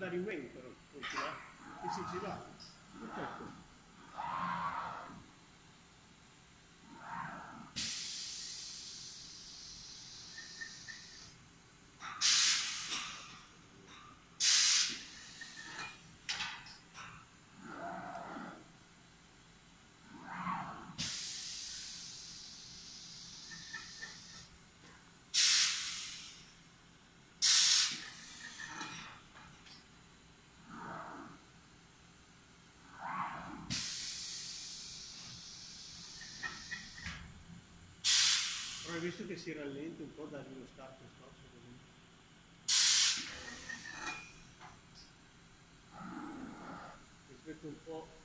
andare in aumento, continua. Sì, sì, ci va. Perfetto. Però hai visto che si rallenta un po', dargli lo start storso così. Rispetto un po'